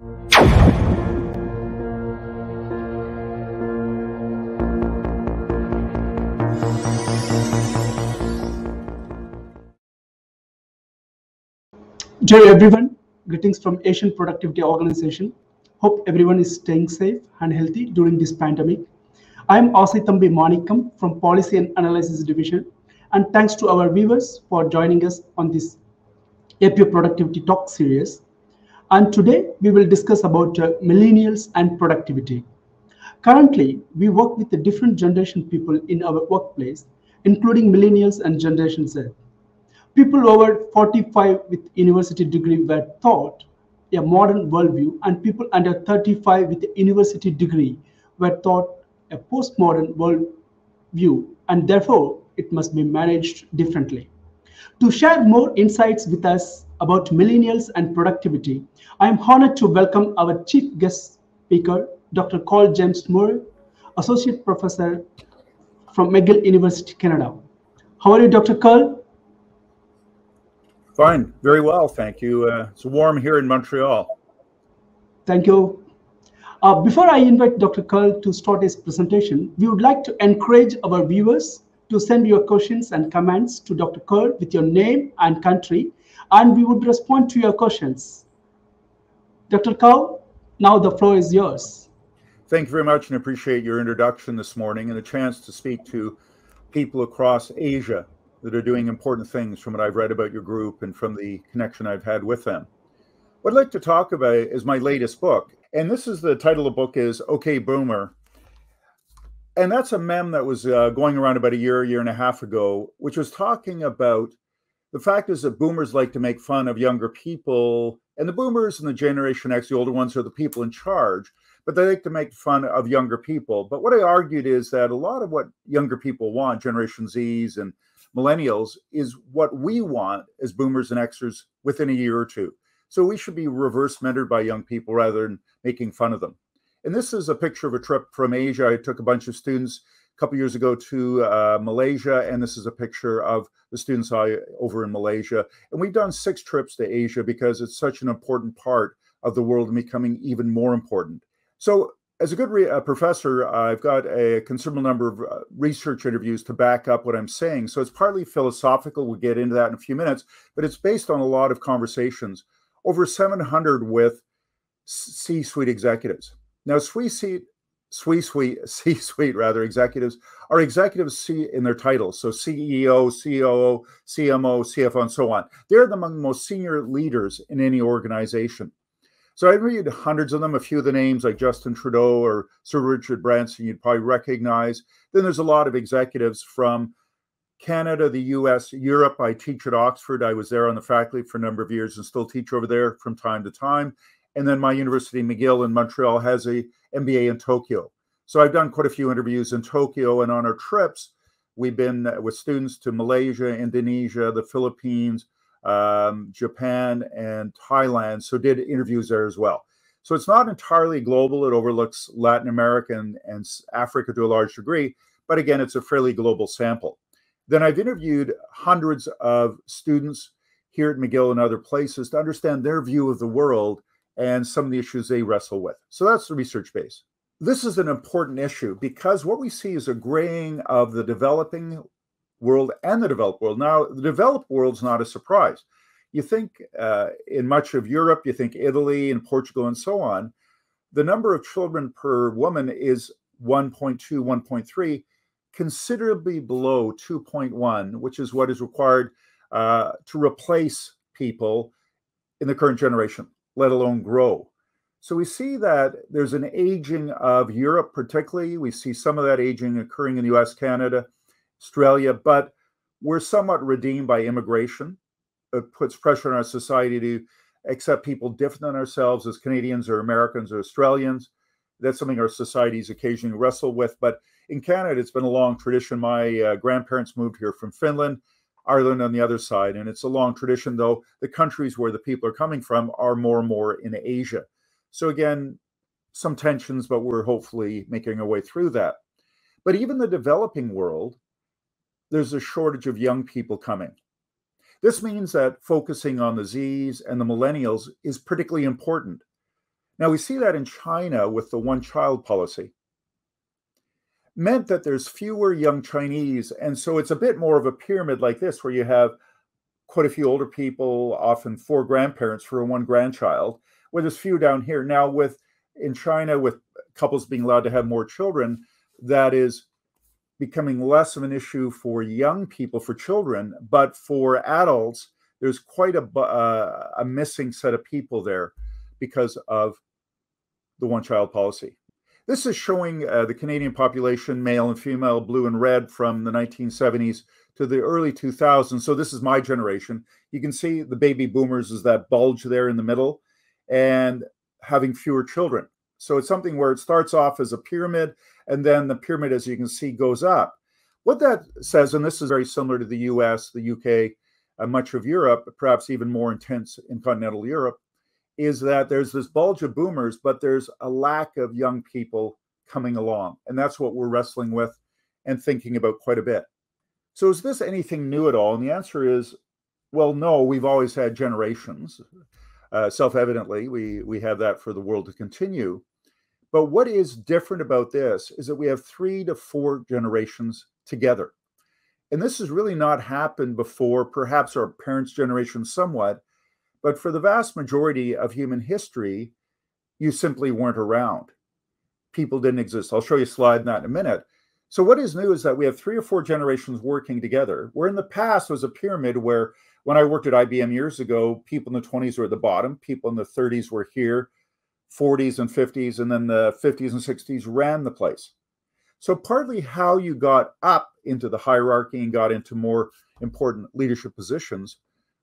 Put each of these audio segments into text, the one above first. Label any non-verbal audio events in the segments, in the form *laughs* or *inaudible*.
Dear everyone, greetings from Asian Productivity Organization. Hope everyone is staying safe and healthy during this pandemic. I am Asithambi Manikam from Policy and Analysis Division, and thanks to our viewers for joining us on this APO Productivity Talk series. And today we will discuss about uh, millennials and productivity. Currently, we work with the different generation people in our workplace, including millennials and Generation Z. People over 45 with university degree were taught a modern worldview, and people under 35 with a university degree were taught a postmodern worldview, and therefore it must be managed differently. To share more insights with us about millennials and productivity, I am honored to welcome our chief guest speaker, Dr. Karl James Moore, Associate Professor from McGill University, Canada. How are you, Dr. Karl? Fine, very well, thank you. Uh, it's warm here in Montreal. Thank you. Uh, before I invite Dr. Karl to start his presentation, we would like to encourage our viewers to send your questions and comments to Dr. Karl with your name and country, and we would respond to your questions. Dr. Karl, now the floor is yours. Thank you very much and appreciate your introduction this morning and the chance to speak to people across Asia that are doing important things from what I've read about your group and from the connection I've had with them. What I'd like to talk about is my latest book. And this is the title of the book is Okay Boomer. And that's a mem that was uh, going around about a year, a year and a half ago, which was talking about the fact is that boomers like to make fun of younger people. And the boomers and the Generation X, the older ones, are the people in charge, but they like to make fun of younger people. But what I argued is that a lot of what younger people want, Generation Zs and millennials is what we want as boomers and Xers within a year or two. So we should be reverse mentored by young people rather than making fun of them. And this is a picture of a trip from Asia. I took a bunch of students couple years ago to uh, Malaysia, and this is a picture of the students I over in Malaysia. And we've done six trips to Asia because it's such an important part of the world and becoming even more important. So as a good uh, professor, I've got a considerable number of uh, research interviews to back up what I'm saying. So it's partly philosophical. We'll get into that in a few minutes, but it's based on a lot of conversations. Over 700 with C suite executives. Now, C suite, C suite, *laughs* C suite rather, executives are executives C in their titles. So CEO, COO, CMO, CFO, and so on. They're among the most senior leaders in any organization. So I read hundreds of them, a few of the names like Justin Trudeau or Sir Richard Branson, you'd probably recognize. Then there's a lot of executives from Canada, the US, Europe. I teach at Oxford. I was there on the faculty for a number of years and still teach over there from time to time. And then my university, McGill in Montreal, has a MBA in Tokyo. So I've done quite a few interviews in Tokyo. And on our trips, we've been with students to Malaysia, Indonesia, the Philippines, um, Japan, and Thailand. So did interviews there as well. So it's not entirely global. It overlooks Latin America and, and Africa to a large degree, but again, it's a fairly global sample. Then I've interviewed hundreds of students here at McGill and other places to understand their view of the world and some of the issues they wrestle with. So that's the research base. This is an important issue because what we see is a graying of the developing world and the developed world. Now, the developed world's not a surprise. You think uh, in much of Europe, you think Italy and Portugal and so on, the number of children per woman is 1.2, 1.3, considerably below 2.1, which is what is required uh, to replace people in the current generation, let alone grow. So we see that there's an aging of Europe, particularly. We see some of that aging occurring in the US, Canada, Australia, but we're somewhat redeemed by immigration. It puts pressure on our society to accept people different than ourselves as Canadians or Americans or Australians. That's something our societies occasionally wrestle with. But in Canada, it's been a long tradition. My uh, grandparents moved here from Finland, Ireland on the other side. And it's a long tradition, though the countries where the people are coming from are more and more in Asia. So, again, some tensions, but we're hopefully making our way through that. But even the developing world there's a shortage of young people coming. This means that focusing on the Zs and the millennials is particularly important. Now, we see that in China with the one child policy. Meant that there's fewer young Chinese. And so it's a bit more of a pyramid like this, where you have quite a few older people, often four grandparents for one grandchild, where there's few down here. Now, with in China, with couples being allowed to have more children, that is becoming less of an issue for young people, for children, but for adults, there's quite a, uh, a missing set of people there because of the one child policy. This is showing uh, the Canadian population, male and female, blue and red, from the 1970s to the early 2000s. So this is my generation. You can see the baby boomers is that bulge there in the middle and having fewer children. So it's something where it starts off as a pyramid and then the pyramid, as you can see, goes up. What that says, and this is very similar to the US, the UK, uh, much of Europe, perhaps even more intense in continental Europe, is that there's this bulge of boomers, but there's a lack of young people coming along. And that's what we're wrestling with and thinking about quite a bit. So, is this anything new at all? And the answer is well, no, we've always had generations. Uh, Self evidently, we, we have that for the world to continue. But what is different about this is that we have three to four generations together. And this has really not happened before, perhaps our parents' generation somewhat, but for the vast majority of human history, you simply weren't around. People didn't exist. I'll show you a slide on that in a minute. So, what is new is that we have three or four generations working together, where in the past was a pyramid where when I worked at IBM years ago, people in the 20s were at the bottom, people in the 30s were here, 40s and 50s, and then the 50s and 60s ran the place. So, partly how you got up into the hierarchy and got into more important leadership positions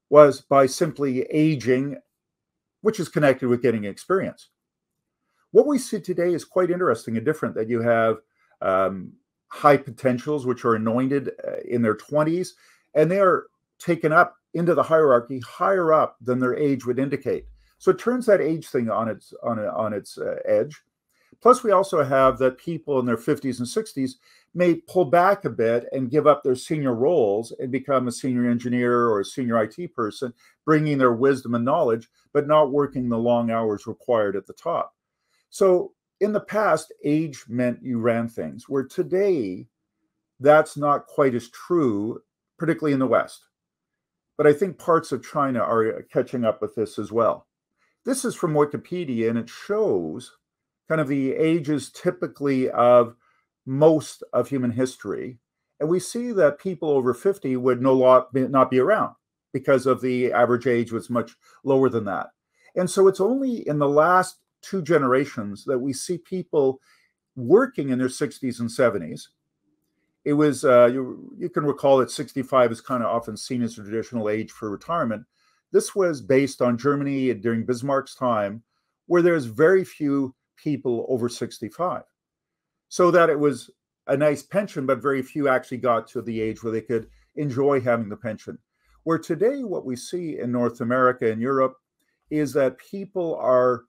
was by simply aging, which is connected with getting experience. What we see today is quite interesting and different that you have um, high potentials, which are anointed uh, in their 20s, and they are taken up into the hierarchy higher up than their age would indicate. So it turns that age thing on its on a, on its uh, edge. Plus, we also have that people in their 50s and 60s may pull back a bit and give up their senior roles and become a senior engineer or a senior IT person, bringing their wisdom and knowledge, but not working the long hours required at the top. So, in the past, age meant you ran things, where today, that's not quite as true, particularly in the West. But I think parts of China are uh, catching up with this as well. This is from Wikipedia, and it shows kind of the ages typically of most of human history. And we see that people over 50 would no lot not be around because of the average age was much lower than that. And so it's only in the last two generations that we see people working in their 60s and 70s. It was, uh, you, you can recall that 65 is kind of often seen as a traditional age for retirement. This was based on Germany during Bismarck's time, where there's very few people over 65 so that it was a nice pension, but very few actually got to the age where they could enjoy having the pension. Where today, what we see in North America and Europe is that people are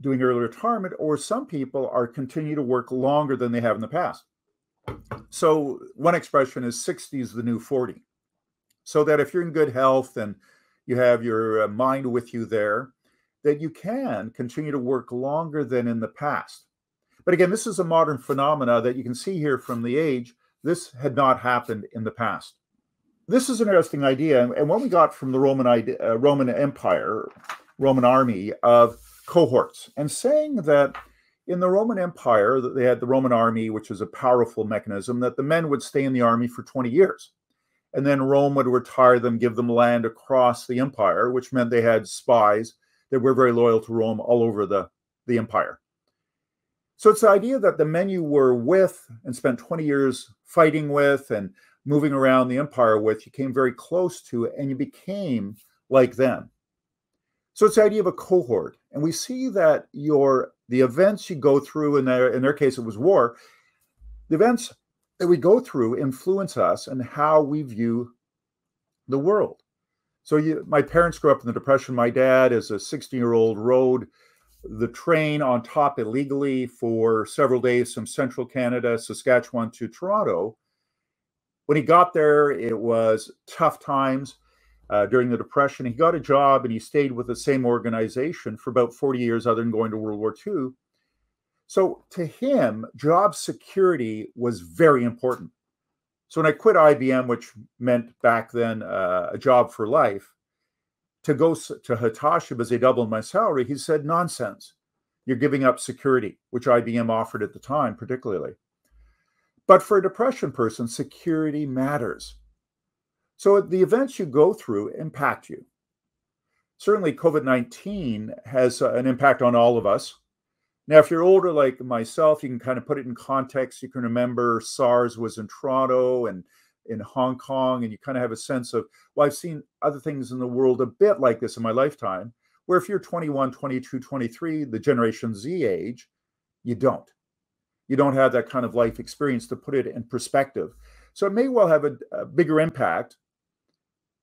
doing early retirement, or some people are continue to work longer than they have in the past. So one expression is 60 is the new 40. So that if you're in good health and you have your uh, mind with you there, that you can continue to work longer than in the past. But again, this is a modern phenomena that you can see here from the age. This had not happened in the past. This is an interesting idea, and what we got from the Roman uh, Roman Empire, Roman army of cohorts, and saying that in the Roman Empire that they had the Roman army, which was a powerful mechanism, that the men would stay in the army for 20 years. And then Rome would retire them, give them land across the empire, which meant they had spies that were very loyal to Rome all over the, the empire. So it's the idea that the men you were with and spent 20 years fighting with and moving around the empire with, you came very close to and you became like them. So it's the idea of a cohort. And we see that your the events you go through, in their in their case it was war, the events that we go through influence us and how we view the world. So you, my parents grew up in the Depression. My dad, as a 60 year old, rode the train on top illegally for several days from central Canada, Saskatchewan to Toronto. When he got there, it was tough times. uh, during the Depression. He got a job and he stayed with the same organization for about 40 years, other than going to World War II. So to him, job security was very important. So when I quit IBM, which meant back then uh, a job for life, to go to Hitachi because they doubled my salary, he said, nonsense. You're giving up security, which IBM offered at the time, particularly. But for a depression person, security matters. So the events you go through impact you. Certainly, COVID 19 has uh, an impact on all of us. Now, if you're older like myself, you can kind of put it in context. You can remember SARS was in Toronto and in Hong Kong, and you kind of have a sense of, well, I've seen other things in the world a bit like this in my lifetime, where if you're 21, 22, 23, the Generation Z age, you don't. You don't have that kind of life experience to put it in perspective. So it may well have a, a bigger impact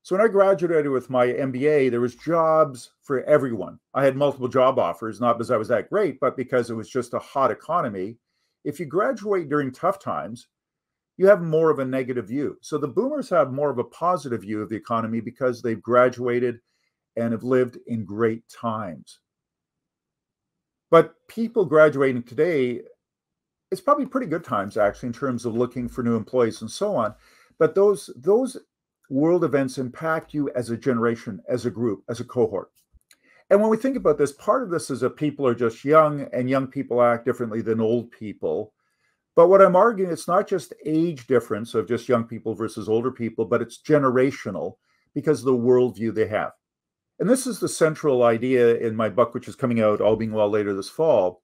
so when I graduated with my MBA, there was jobs for everyone. I had multiple job offers, not because I was that great, but because it was just a hot economy. If you graduate during tough times, you have more of a negative view. So the boomers have more of a positive view of the economy because they've graduated and have lived in great times. But people graduating today, it's probably pretty good times actually in terms of looking for new employees and so on. But those those world events impact you as a generation, as a group, as a cohort. And when we think about this, part of this is that people are just young and young people act differently than old people. But what I'm arguing, it's not just age difference of just young people versus older people, but it's generational because of the worldview they have. And this is the central idea in my book, which is coming out all being well later this fall.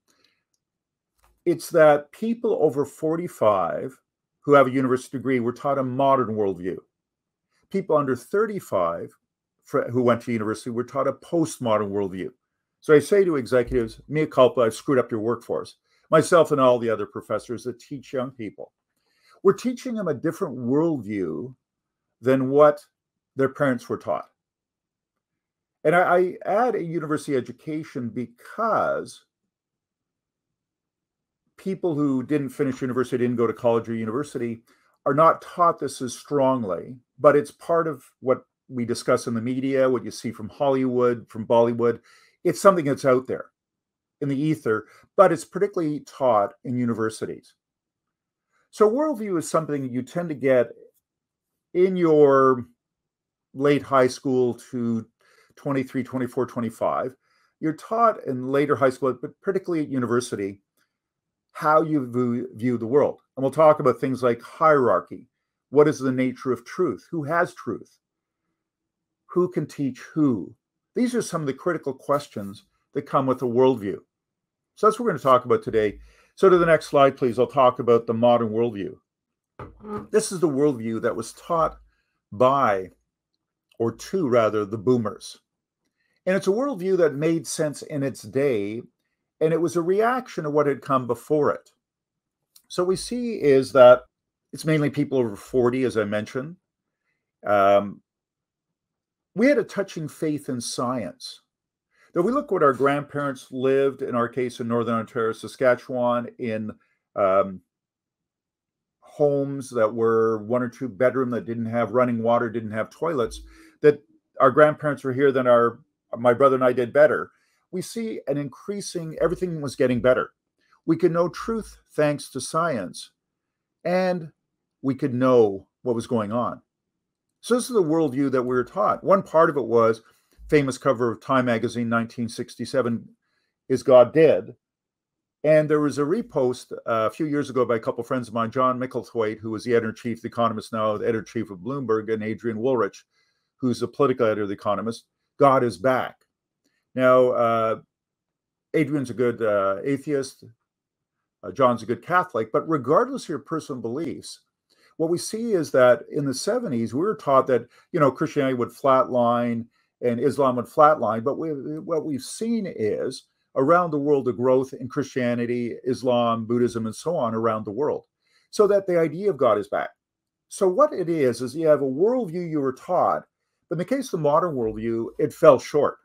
It's that people over 45 who have a university degree were taught a modern worldview people under 35 for, who went to university were taught a postmodern worldview. So I say to executives, mea culpa, I've screwed up your workforce. Myself and all the other professors that teach young people. We're teaching them a different worldview than what their parents were taught. And I, I add a university education because people who didn't finish university, didn't go to college or university, are not taught this as strongly, but it's part of what we discuss in the media, what you see from Hollywood, from Bollywood. It's something that's out there in the ether, but it's particularly taught in universities. So, worldview is something you tend to get in your late high school to 23, 24, 25. You're taught in later high school, but particularly at university, how you view, view the world. And we'll talk about things like hierarchy. What is the nature of truth? Who has truth? Who can teach who? These are some of the critical questions that come with a worldview. So that's what we're going to talk about today. So, to the next slide, please. I'll talk about the modern worldview. This is the worldview that was taught by, or to rather, the boomers. And it's a worldview that made sense in its day and it was a reaction to what had come before it. So we see is that it's mainly people over 40, as I mentioned. Um, we had a touching faith in science. Though we look what our grandparents lived, in our case in Northern Ontario, Saskatchewan, in um, homes that were one or two bedroom that didn't have running water, didn't have toilets, that our grandparents were here, then our my brother and I did better we see an increasing, everything was getting better. We could know truth thanks to science, and we could know what was going on. So, this is the worldview that we were taught. One part of it was famous cover of Time magazine 1967 Is God Dead? And there was a repost uh, a few years ago by a couple of friends of mine, John Micklethwait, who was the editor chief, the economist now, the editor chief of Bloomberg, and Adrian Wooldridge, who's the political editor of the Economist. God is back. Now, uh, Adrian's a good uh, atheist, uh, John's a good Catholic, but regardless of your personal beliefs, what we see is that in the 70s, we were taught that, you know, Christianity would flatline and Islam would flatline. But we, what we've seen is around the world, the growth in Christianity, Islam, Buddhism, and so on around the world. So that the idea of God is back. So what it is, is you have a worldview you were taught, but in the case of the modern worldview, it fell short.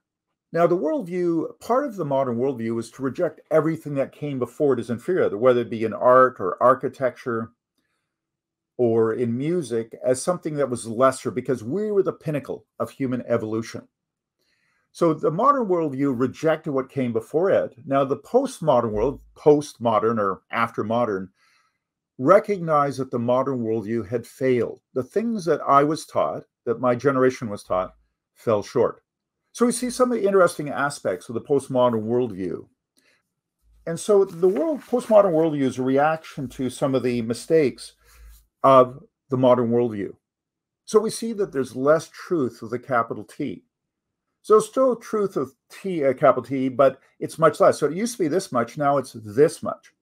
Now, the worldview, part of the modern worldview is to reject everything that came before it as inferior, whether it be in art or architecture or in music as something that was lesser because we were the pinnacle of human evolution. So the modern worldview rejected what came before it. Now, the postmodern world, postmodern or after modern, recognized that the modern worldview had failed. The things that I was taught, that my generation was taught, fell short. So we see some of the interesting aspects of the postmodern worldview. And so the world postmodern worldview is a reaction to some of the mistakes of the modern worldview. So we see that there's less truth with a capital T. So still truth of T, a capital T, but it's much less. So it used to be this much, now it's this much.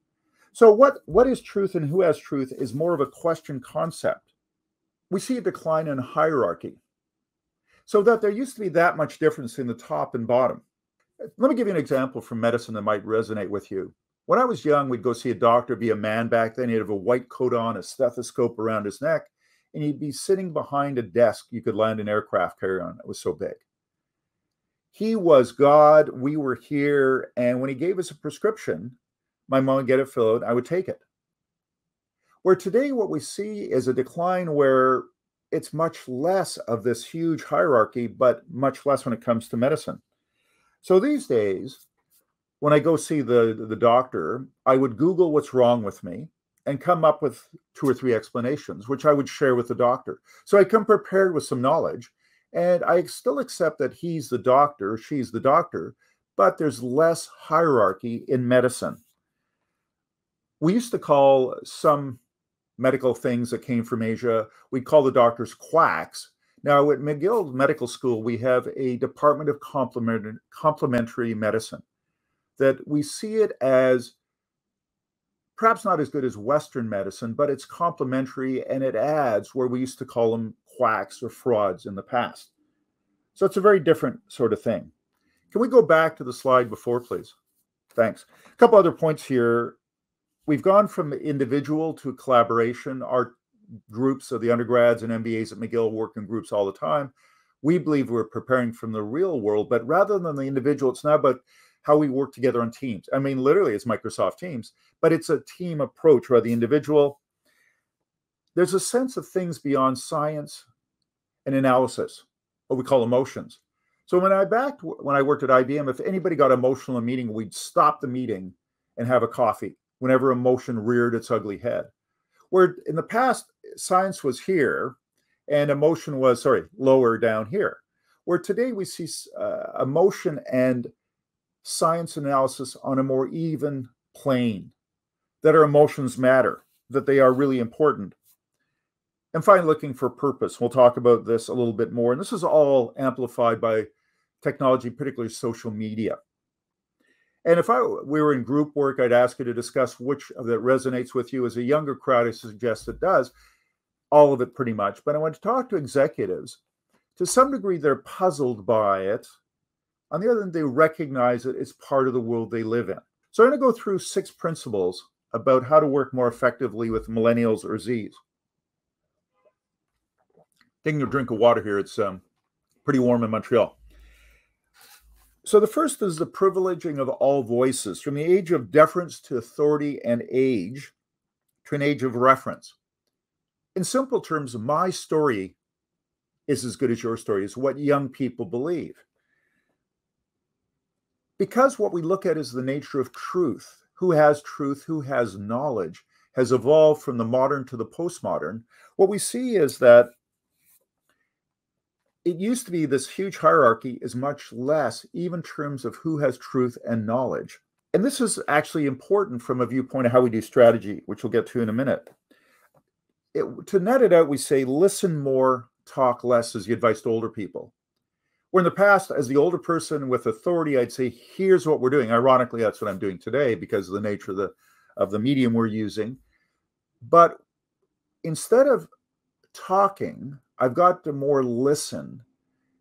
So what, what is truth and who has truth is more of a question concept. We see a decline in hierarchy. So that there used to be that much difference in the top and bottom. Let me give you an example from medicine that might resonate with you. When I was young, we'd go see a doctor, be a man back then. He'd have a white coat on, a stethoscope around his neck, and he'd be sitting behind a desk you could land an aircraft carrier on. It was so big. He was God. We were here. And when he gave us a prescription, my mom would get it filled. I would take it. Where today, what we see is a decline where it's much less of this huge hierarchy, but much less when it comes to medicine. So these days, when I go see the, the doctor, I would Google what's wrong with me and come up with two or three explanations, which I would share with the doctor. So I come prepared with some knowledge, and I still accept that he's the doctor, she's the doctor, but there's less hierarchy in medicine. We used to call some medical things that came from Asia, we call the doctors quacks. Now, at McGill Medical School, we have a Department of Complementary Medicine that we see it as perhaps not as good as Western medicine, but it's complementary and it adds where we used to call them quacks or frauds in the past. So it's a very different sort of thing. Can we go back to the slide before, please? Thanks. A couple other points here. We've gone from individual to collaboration. Our groups of the undergrads and MBAs at McGill work in groups all the time. We believe we're preparing from the real world, but rather than the individual, it's now about how we work together on teams. I mean, literally, it's Microsoft Teams, but it's a team approach rather the individual, there's a sense of things beyond science and analysis, what we call emotions. So when I back when I worked at IBM, if anybody got emotional in a meeting, we'd stop the meeting and have a coffee whenever emotion reared its ugly head. Where in the past, science was here and emotion was, sorry, lower down here. Where today we see uh, emotion and science analysis on a more even plane, that our emotions matter, that they are really important. And finally, looking for purpose. We'll talk about this a little bit more. And this is all amplified by technology, particularly social media. And if I we were in group work, I'd ask you to discuss which of that resonates with you. As a younger crowd, I suggest it does, all of it pretty much. But I want to talk to executives. To some degree, they're puzzled by it on the other hand, they recognize that it's part of the world they live in. So I'm going to go through six principles about how to work more effectively with millennials or Zs. Taking a drink of water here, it's um, pretty warm in Montreal. So the first is the privileging of all voices, from the age of deference to authority and age to an age of reference. In simple terms, my story is as good as your story, is what young people believe because what we look at is the nature of truth who has truth who has knowledge has evolved from the modern to the postmodern what we see is that it used to be this huge hierarchy is much less even terms of who has truth and knowledge. And this is actually important from a viewpoint of how we do strategy which we'll get to in a minute. It, to net it out we say listen more talk less is the advice to older people where in the past, as the older person with authority, I'd say, here's what we're doing. Ironically, that's what I'm doing today because of the nature of the of the medium we're using. But instead of talking, I've got to more listen.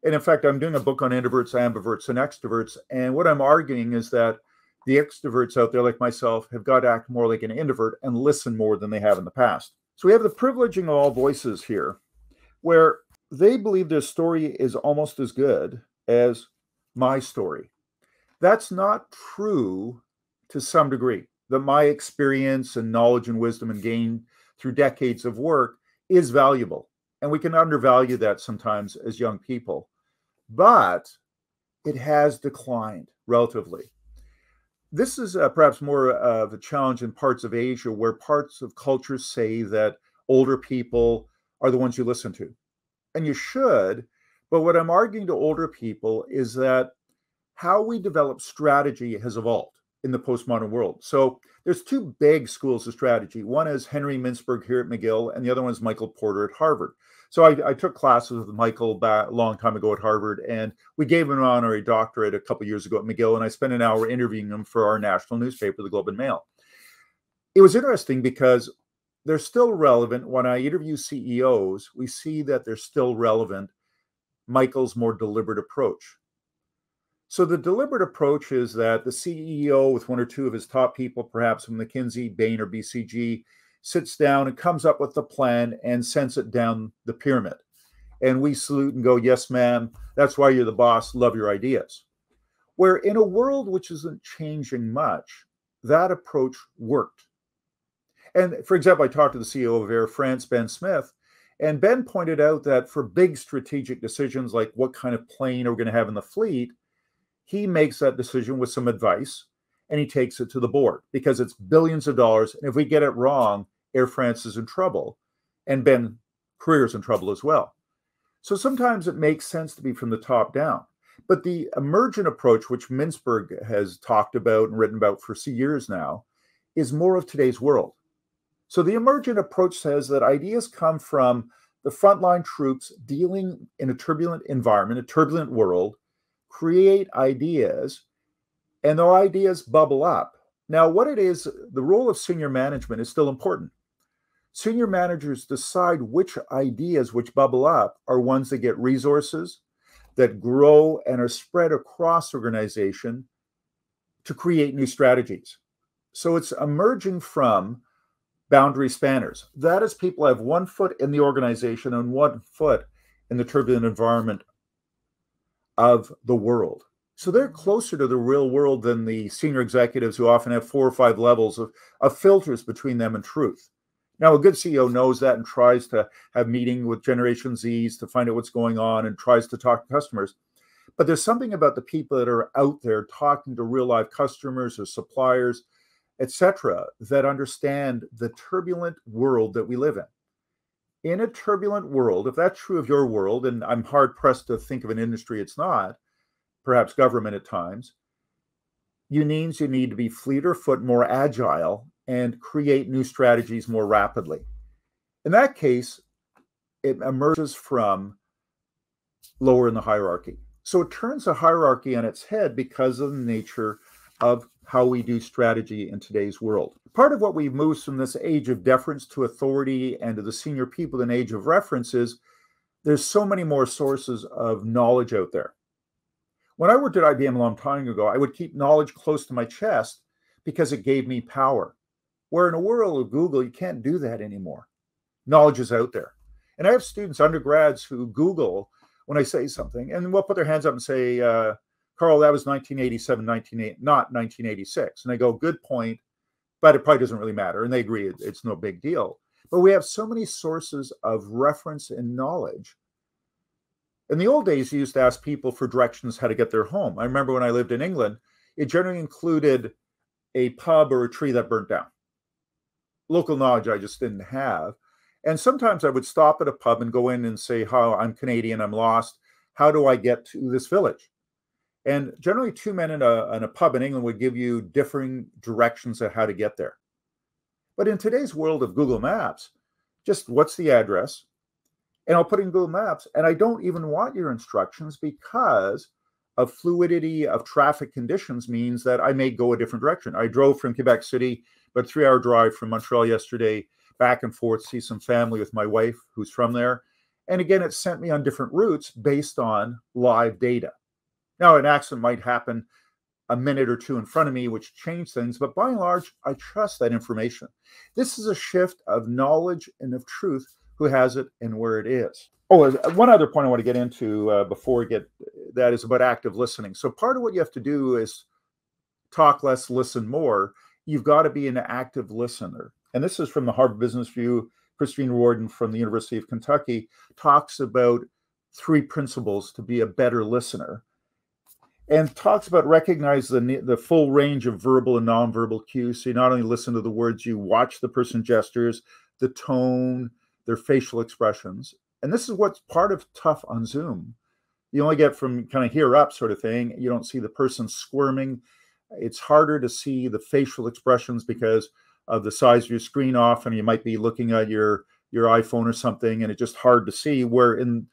And in fact, I'm doing a book on introverts, ambiverts, and extroverts. And what I'm arguing is that the extroverts out there, like myself, have got to act more like an introvert and listen more than they have in the past. So we have the privileging of all voices here, where they believe their story is almost as good as my story. That's not true to some degree. That my experience and knowledge and wisdom and gain through decades of work is valuable. And we can undervalue that sometimes as young people, but it has declined relatively. This is uh, perhaps more of a challenge in parts of Asia where parts of cultures say that older people are the ones you listen to. And you should. But what I'm arguing to older people is that how we develop strategy has evolved in the postmodern world. So there's two big schools of strategy. One is Henry Mintzberg here at McGill, and the other one is Michael Porter at Harvard. So I, I took classes with Michael back a long time ago at Harvard, and we gave him an honorary doctorate a couple years ago at McGill, and I spent an hour interviewing him for our national newspaper, the Globe and Mail. It was interesting because they're still relevant. When I interview CEOs, we see that they're still relevant. Michael's more deliberate approach. So the deliberate approach is that the CEO, with one or two of his top people, perhaps from McKinsey, Bain, or BCG, sits down and comes up with the plan and sends it down the pyramid. And we salute and go, Yes, ma'am. That's why you're the boss. Love your ideas. Where in a world which isn't changing much, that approach worked. And for example, I talked to the CEO of Air France, Ben Smith, and Ben pointed out that for big strategic decisions like what kind of plane are we going to have in the fleet, he makes that decision with some advice and he takes it to the board because it's billions of dollars. And if we get it wrong, Air France is in trouble and Ben Career's in trouble as well. So sometimes it makes sense to be from the top down. But the emergent approach, which Mintzberg has talked about and written about for years now, is more of today's world. So the emergent approach says that ideas come from the frontline troops dealing in a turbulent environment, a turbulent world, create ideas, and their ideas bubble up. Now, what it is, the role of senior management is still important. Senior managers decide which ideas which bubble up are ones that get resources, that grow and are spread across organization to create new strategies. So it's emerging from boundary spanners. That is, people have one foot in the organization and one foot in the turbulent environment of the world. So they're closer to the real world than the senior executives who often have four or five levels of, of filters between them and truth. Now, a good CEO knows that and tries to have meeting with Generation Zs to find out what's going on and tries to talk to customers. But there's something about the people that are out there talking to real life customers or suppliers, etc., that understand the turbulent world that we live in in a turbulent world, if that's true of your world, and I'm hard pressed to think of an industry it's not, perhaps government at times, you means you need to be fleeter foot, more agile, and create new strategies more rapidly. In that case, it emerges from lower in the hierarchy. So it turns the hierarchy on its head because of the nature of how we do strategy in today's world. Part of what we've moved from this age of deference to authority and to the senior people in age of reference is there's so many more sources of knowledge out there. When I worked at IBM a long time ago, I would keep knowledge close to my chest because it gave me power. Where in a world of Google, you can't do that anymore. Knowledge is out there. And I have students, undergrads, who Google when I say something and will put their hands up and say, uh, Karl, that was 1987, 1980, not 1986. And I go, good point, but it probably doesn't really matter. And they agree it's no big deal. But we have so many sources of reference and knowledge. In the old days, you used to ask people for directions how to get their home. I remember when I lived in England, it generally included a pub or a tree that burnt down. Local knowledge I just didn't have. And sometimes I would stop at a pub and go in and say, How I'm Canadian, I'm lost. How do I get to this village? And generally, two men in a, in a pub in England would give you differing directions of how to get there. But in today's world of Google Maps, just what's the address? And I'll put in Google Maps, and I don't even want your instructions because of fluidity of traffic conditions means that I may go a different direction. I drove from Quebec City, but three hour drive from Montreal yesterday, back and forth, see some family with my wife who's from there. And again, it sent me on different routes based on live data. Now, an accident might happen a minute or two in front of me, which changed things, but by and large, I trust that information. This is a shift of knowledge and of truth who has it and where it is. Oh, one other point I want to get into uh, before we get that is about active listening. So, part of what you have to do is talk less, listen more. You've got to be an active listener. And this is from the Harvard Business Review Christine Riordan from the University of Kentucky, talks about three principles to be a better listener and talks about recognize the, the full range of verbal and nonverbal cues. So you not only listen to the words, you watch the person gestures, the tone, their facial expressions. And this is what's part of tough on Zoom. You only get from kind of here up sort of thing. You don't see the person squirming. It's harder to see the facial expressions because of the size of your screen off, and you might be looking at your your iPhone or something, and it's just hard to see. Where in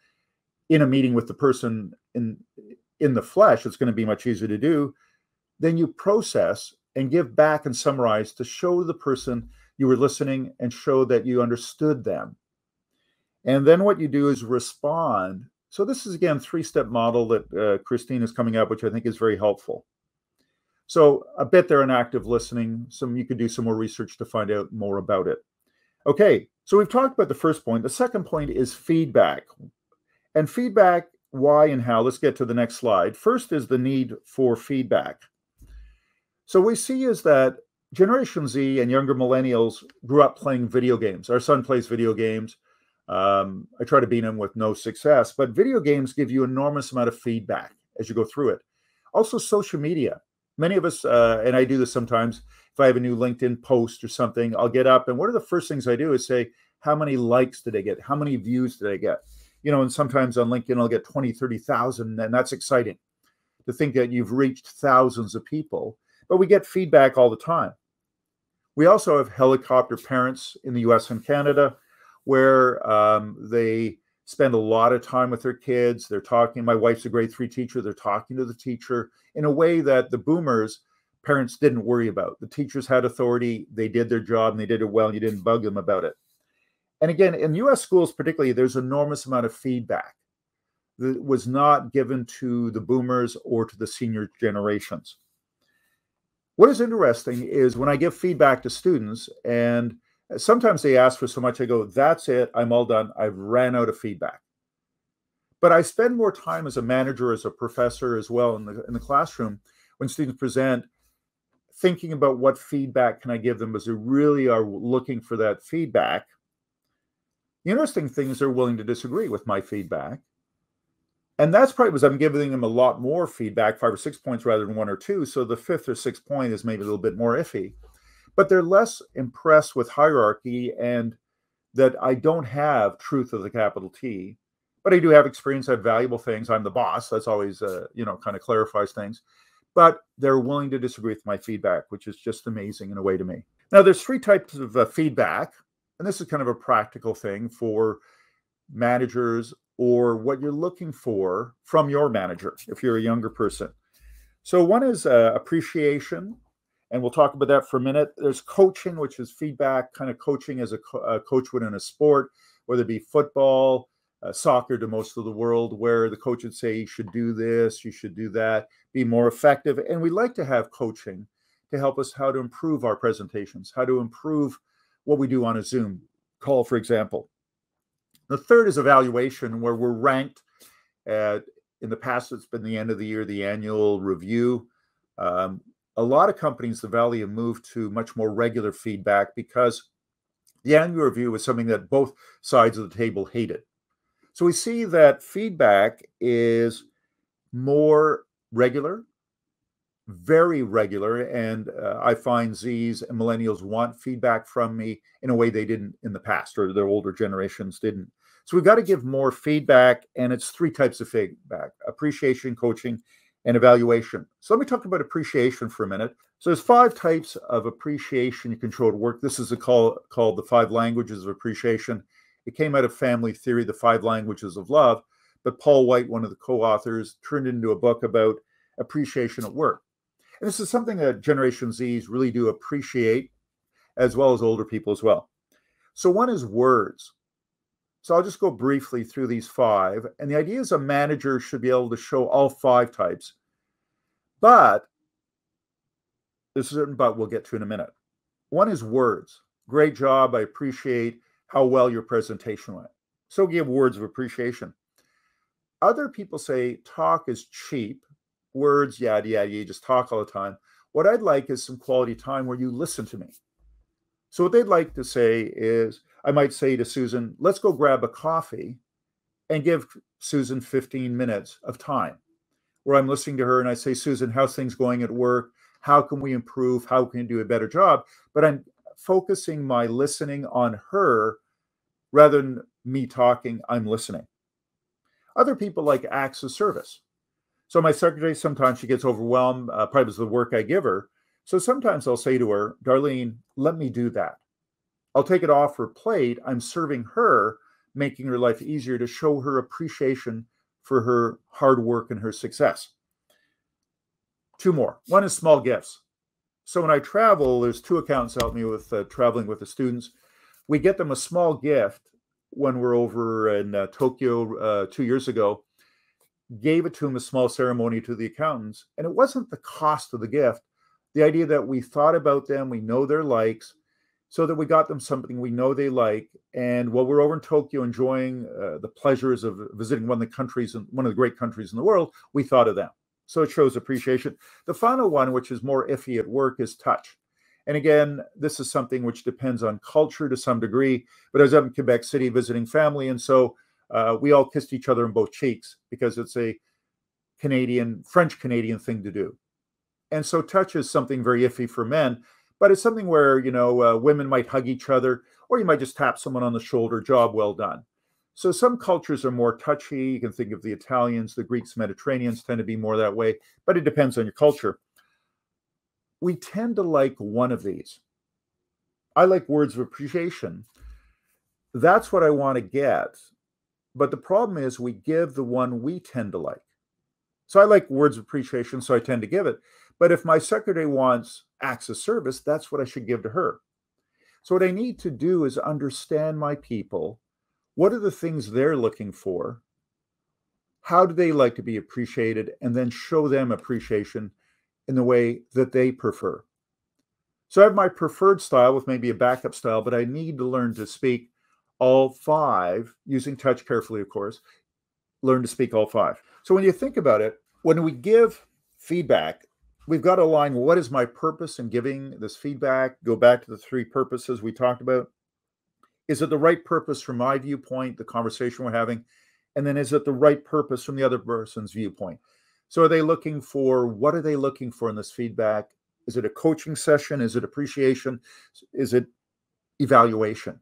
in a meeting with the person in in the flesh, it's going to be much easier to do. Then you process and give back and summarize to show the person you were listening and show that you understood them. And then what you do is respond. So this is again three-step model that uh, Christine is coming up, which I think is very helpful. So a bit there in active listening. Some you could do some more research to find out more about it. Okay, so we've talked about the first point. The second point is feedback. And feedback why and how. Let's get to the next slide. First is the need for feedback. So we see is that Generation Z and younger millennials grew up playing video games. Our son plays video games. Um, I try to beat him with no success, but video games give you enormous amount of feedback as you go through it. Also, social media. Many of us, uh, and I do this sometimes. If I have a new LinkedIn post or something, I'll get up and one of the first things I do is say, "How many likes did I get? How many views did I get?" You know, and sometimes on LinkedIn I'll get 20, 30,000, and that's exciting to think that you've reached thousands of people. But we get feedback all the time. We also have helicopter parents in the US and Canada where um, they spend a lot of time with their kids. They're talking. My wife's a grade three teacher. They're talking to the teacher in a way that the boomers parents didn't worry about. The teachers had authority. They did their job and they did it well. And you didn't bug them about it. And again, in US schools, particularly, there's enormous amount of feedback that was not given to the boomers or to the senior generations. What is interesting is when I give feedback to students, and sometimes they ask for so much, I go, That's it, I'm all done. I've ran out of feedback. But I spend more time as a manager, as a professor as well in the, in the classroom when students present, thinking about what feedback can I give them as they really are looking for that feedback the interesting thing is they're willing to disagree with my feedback. And that's probably because I'm giving them a lot more feedback, five or six points rather than one or two. So the fifth or sixth point is maybe a little bit more iffy. But they're less impressed with hierarchy and that I don't have truth of the capital T, but I do have experience. I have valuable things. I'm the boss. That's always, uh, you know, kind of clarifies things. But they're willing to disagree with my feedback, which is just amazing in a way to me. Now, there's three types of uh, feedback and this is kind of a practical thing for managers or what you're looking for from your manager if you're a younger person. So, one is uh, appreciation, and we'll talk about that for a minute. There's coaching, which is feedback, kind of coaching as a, co- a coach would in a sport, whether it be football, uh, soccer to most of the world, where the coach would say, you should do this, you should do that, be more effective. And we like to have coaching to help us how to improve our presentations, how to improve what we do on a Zoom call, for example. The third is evaluation, where we're ranked at, in the past, it's been the end of the year, the annual review. Um, a lot of companies, the Valley, have moved to much more regular feedback because the annual review was something that both sides of the table hated. So we see that feedback is more regular very regular and uh, i find z's and millennials want feedback from me in a way they didn't in the past or their older generations didn't. So we've got to give more feedback and it's three types of feedback appreciation coaching and evaluation. So let me talk about appreciation for a minute. So there's five types of appreciation you in controlled work. This is a call called the five languages of appreciation. It came out of family theory the five languages of love but paul white one of the co-authors turned it into a book about appreciation at work and this is something that Generation Zs really do appreciate, as well as older people as well. So, one is words. So, I'll just go briefly through these five. And the idea is a manager should be able to show all five types. But this is certain but we'll get to in a minute. One is words. Great job. I appreciate how well your presentation went. So give words of appreciation. Other people say talk is cheap words, yada, yada, you just talk all the time. What I'd like is some quality time where you listen to me. So what they'd like to say is, I might say to Susan, let's go grab a coffee and give Susan 15 minutes of time where I'm listening to her and I say, Susan, how's things going at work? How can we improve? How can we do a better job? But I'm focusing my listening on her rather than me talking, I'm listening. Other people like acts of service. So my secretary, sometimes she gets overwhelmed, uh, probably because of the work I give her. So sometimes I'll say to her, Darlene, let me do that. I'll take it off her plate. I'm serving her, making her life easier to show her appreciation for her hard work and her success. Two more. One is small gifts. So when I travel, there's two accounts help me with uh, traveling with the students. We get them a small gift when we're over in uh, Tokyo uh, two years ago. Gave it to them a small ceremony to the accountants, and it wasn't the cost of the gift. The idea that we thought about them, we know their likes, so that we got them something we know they like. And while we're over in Tokyo enjoying uh, the pleasures of visiting one of the countries, and one of the great countries in the world, we thought of them. So it shows appreciation. The final one, which is more iffy at work, is touch. And again, this is something which depends on culture to some degree. But I was up in Quebec City visiting family, and so uh, we all kissed each other in both cheeks because it's a Canadian, French Canadian thing to do. And so touch is something very iffy for men, but it's something where, you know, uh, women might hug each other, or you might just tap someone on the shoulder, job well done. So some cultures are more touchy. You can think of the Italians, the Greeks, Mediterraneans tend to be more that way, but it depends on your culture. We tend to like one of these. I like words of appreciation. That's what I want to get. But the problem is we give the one we tend to like. So I like words of appreciation, so I tend to give it. But if my secretary wants acts of service, that's what I should give to her. So what I need to do is understand my people what are the things they're looking for? How do they like to be appreciated? And then show them appreciation in the way that they prefer. So I have my preferred style with maybe a backup style, but I need to learn to speak all five using touch carefully, of course. Learn to speak all five. So when you think about it, when we give feedback, we've got to align what is my purpose in giving this feedback, go back to the three purposes we talked about is it the right purpose from my viewpoint, the conversation we're having? And then is it the right purpose from the other person's viewpoint? So are they looking for what are they looking for in this feedback? Is it a coaching session? Is it appreciation? Is it evaluation?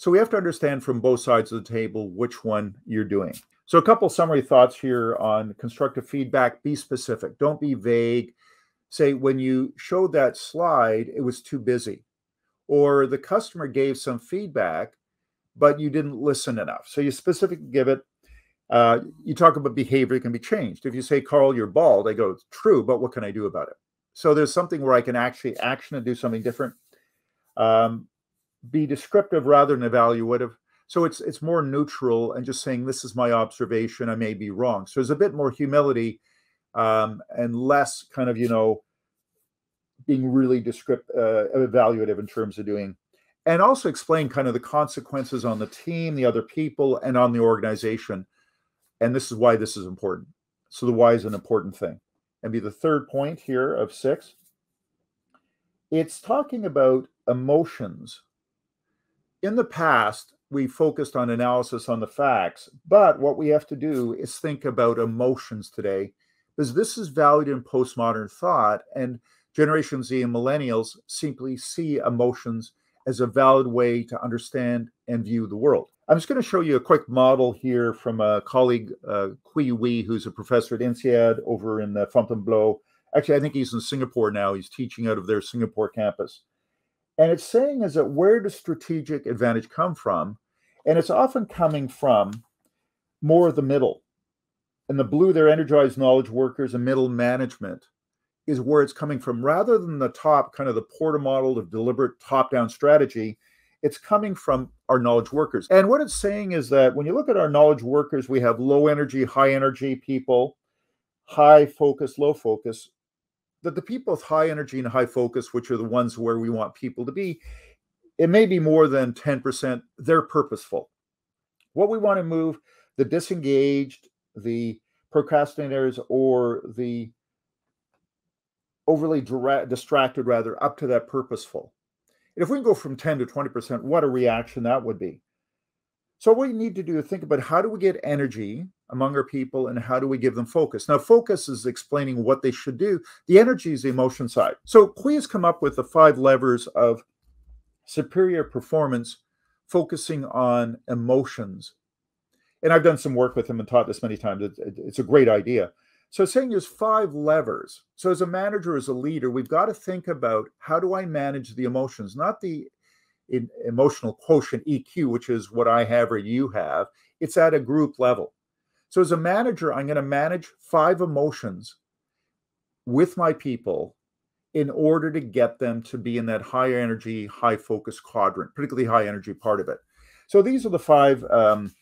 So we have to understand from both sides of the table which one you're doing. So a couple summary thoughts here on constructive feedback. Be specific. Don't be vague. Say when you showed that slide, it was too busy or the customer gave some feedback, but you didn't listen enough. So you specifically give it. Uh, you talk about behavior can be changed. If you say, Karl, you're bald, I go, true, but what can I do about it? So there's something where I can actually action and do something different. Um, be descriptive rather than evaluative. So it's it's more neutral and just saying this is my observation. I may be wrong. So there's a bit more humility um, and less kind of you know being really descriptive, uh, evaluative in terms of doing, and also explain kind of the consequences on the team, the other people, and on the organization. And this is why this is important. So the why is an important thing. And be the third point here of six. It's talking about emotions. In the past, we focused on analysis on the facts, but what we have to do is think about emotions today, because this is valued in postmodern thought. And Generation Z and millennials simply see emotions as a valid way to understand and view the world. I'm just going to show you a quick model here from a colleague, uh, Quy Huy, who's a professor at INSEAD over in uh, Fontainebleau. Actually, I think he's in Singapore now. He's teaching out of their Singapore campus. And it's saying is that where does strategic advantage come from? And it's often coming from more of the middle. And the blue, they're energized knowledge workers and middle management is where it's coming from rather than the top kind of the porter model of deliberate top down strategy it's coming from our knowledge workers and what it's saying is that when you look at our knowledge workers we have low energy high energy people high focus low focus that the people with high energy and high focus which are the ones where we want people to be it may be more than 10% they're purposeful what we want to move the disengaged the procrastinators or the overly distracted rather up to that purposeful if we can go from 10 to 20%, what a reaction that would be. So, what we need to do is think about how do we get energy among our people and how do we give them focus? Now, focus is explaining what they should do, the energy is the emotion side. So, Quy has come up with the five levers of superior performance focusing on emotions. And I've done some work with him and taught this many times. It's a great idea. So, saying there's five levers. So, as a manager, as a leader, we've got to think about how do I manage the emotions, not the emotional quotient EQ, which is what I have or you have. It's at a group level. So, as a manager, I'm going to manage five emotions with my people in order to get them to be in that high energy, high focus quadrant, particularly high energy part of it. So, these are the five um,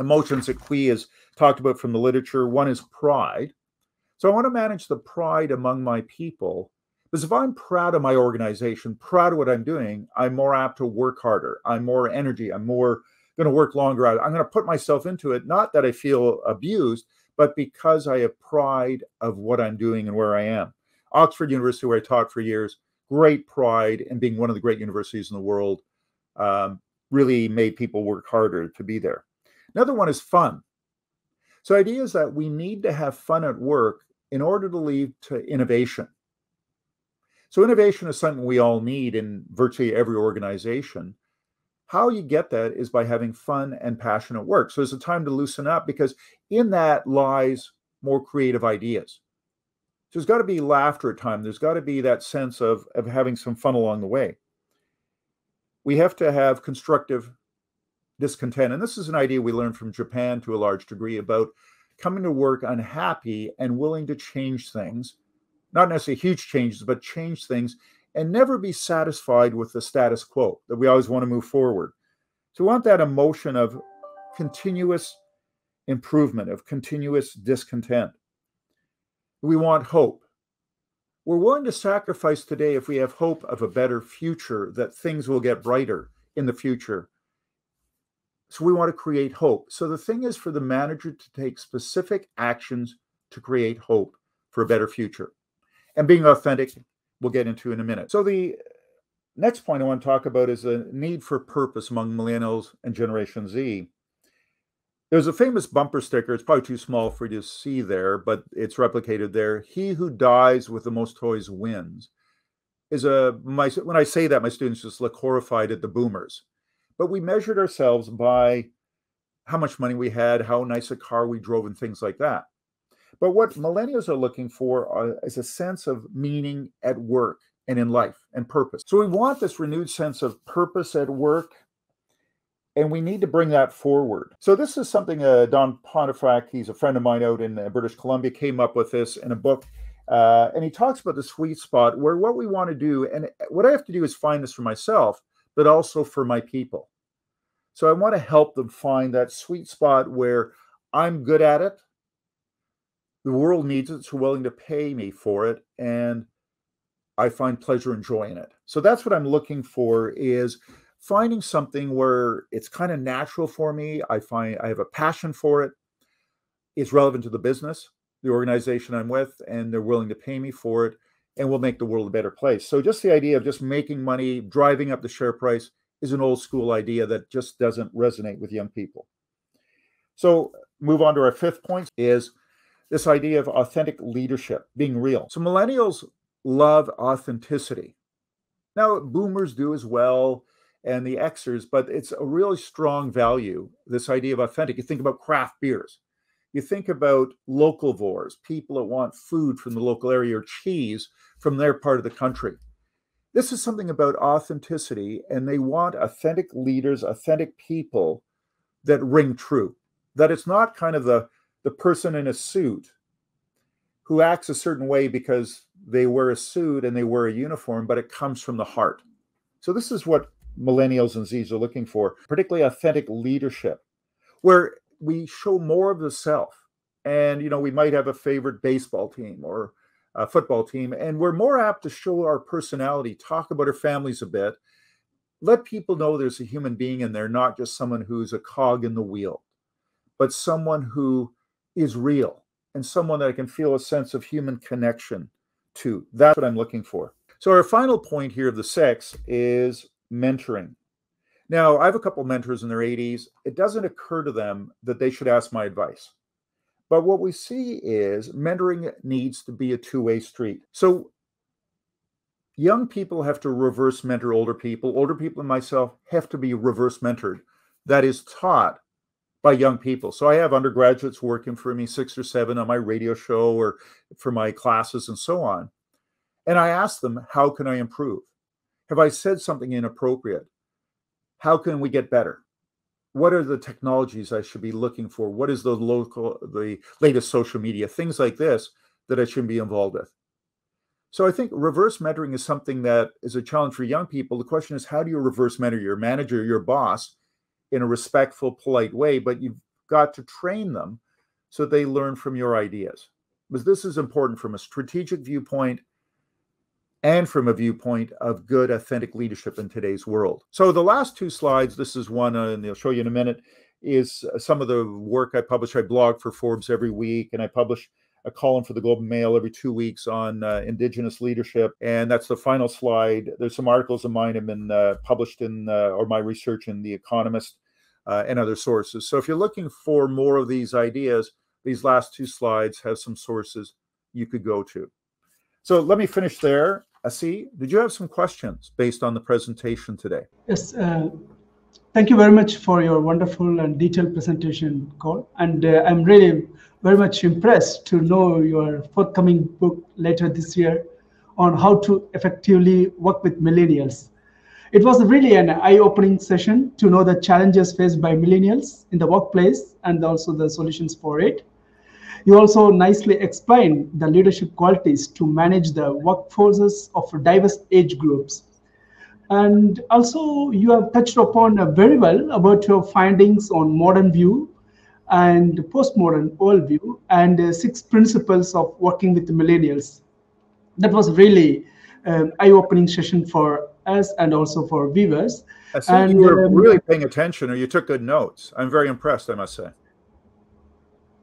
emotions that Quy has talked about from the literature. One is pride. So, I want to manage the pride among my people because if I'm proud of my organization, proud of what I'm doing, I'm more apt to work harder. I'm more energy. I'm more going to work longer. I'm going to put myself into it, not that I feel abused, but because I have pride of what I'm doing and where I am. Oxford University, where I taught for years, great pride in being one of the great universities in the world, um, really made people work harder to be there. Another one is fun. So, idea is that we need to have fun at work in order to lead to innovation. So, innovation is something we all need in virtually every organization. How you get that is by having fun and passionate work. So, it's a time to loosen up because in that lies more creative ideas. So, there's got to be laughter at time. There's got to be that sense of, of having some fun along the way. We have to have constructive discontent. And this is an idea we learned from Japan to a large degree about coming to work unhappy and willing to change things not necessarily huge changes, but change things and never be satisfied with the status quo, that we always want to move forward. So we want that emotion of continuous improvement, of continuous discontent. We want hope. We're willing to sacrifice today if we have hope of a better future, that things will get brighter in the future. So we want to create hope. So the thing is for the manager to take specific actions to create hope for a better future and being authentic, we'll get into in a minute. So the next point I want to talk about is the need for purpose among millennials and Generation Z. There's a famous bumper sticker. It's probably too small for you to see there, but it's replicated there. He who dies with the most toys wins. Is a my when I say that, my students just look horrified at the boomers. But we measured ourselves by how much money we had, how nice a car we drove, and things like that. But what millennials are looking for are, is a sense of meaning at work and in life and purpose. So we want this renewed sense of purpose at work, and we need to bring that forward. So this is something uh, Dan Pontefract, he's a friend of mine out in uh, British Columbia, came up with this in a book. Uh, and he talks about the sweet spot where what we want to do, and what I have to do is find this for myself, but also for my people. So I want to help them find that sweet spot where I'm good at it, the world needs it, so willing to pay me for it, and I find pleasure and joy in it. So that's what I'm looking for is finding something where it's kind of natural for me. I find I have a passion for it. It's relevant to the business, the organization I'm with, and they're willing to pay me for it and will make the world a better place. So just the idea of just making money, driving up the share price is an old school idea that just doesn't resonate with young people. So move on to our fifth point is this idea of authentic leadership, being real. So millennials love authenticity. Now, boomers do as well, and the Xers, but it's a really strong value, this idea of authentic. You think about craft beers. You think about locavores, people that want food from the local area or cheese from their part of the country. This is something about authenticity, and they want authentic leaders, authentic people that ring true. That it's not kind of the the person in a suit who acts a certain way because they wear a suit and they wear a uniform, but it comes from the heart. So, this is what millennials and Zs are looking for, particularly authentic leadership, where we show more of the self. And, you know, we might have a favorite baseball team or a football team, and we're more apt to show our personality, talk about our families a bit, let people know there's a human being in there, not just someone who's a cog in the wheel, but someone who is real and someone that I can feel a sense of human connection to. That's what I'm looking for. So, our final point here of the sex is mentoring. Now, I have a couple mentors in their 80s. It doesn't occur to them that they should ask my advice. But what we see is mentoring needs to be a two way street. So, young people have to reverse mentor older people. Older people and myself have to be reverse mentored. That is taught by young people. So I have undergraduates working for me, six or seven on my radio show or for my classes and so on. And I ask them, how can I improve? Have I said something inappropriate? How can we get better? What are the technologies I should be looking for? What is the local, the latest social media, things like this that I shouldn't be involved with? So I think reverse mentoring is something that is a challenge for young people. The question is, how do you reverse mentor your manager, your boss, in a respectful, polite way? But you've got to train them so they learn from your ideas. Because this is important from a strategic viewpoint and from a viewpoint of good, authentic leadership in today's world. So the last two slides, this is one, and I'll show you in a minute, is some of the work I publish. I blog for Forbes every week, and I publish a column for the Globe and Mail every two weeks on uh, Indigenous leadership, and that's the final slide. There's some articles of mine have been uh, published in, uh, or my research in The Economist uh, and other sources. So if you're looking for more of these ideas, these last two slides have some sources you could go to. So let me finish there. Asi, did you have some questions based on the presentation today? Yes. Uh, thank you very much for your wonderful and detailed presentation, Cole. And uh, I'm really very much impressed to know your forthcoming book later this year on how to effectively work with millennials. It was really an eye-opening session to know the challenges faced by millennials in the workplace and also the solutions for it. You also nicely explained the leadership qualities to manage the workforces of diverse age groups. And also, you have touched upon uh, very well about your findings on modern view and postmodern worldview and uh, six principles of working with millennials. That was really um, eye-opening session for us and also for viewers. I see and, you were um, really paying attention, or you took good notes. I'm very impressed, I must say.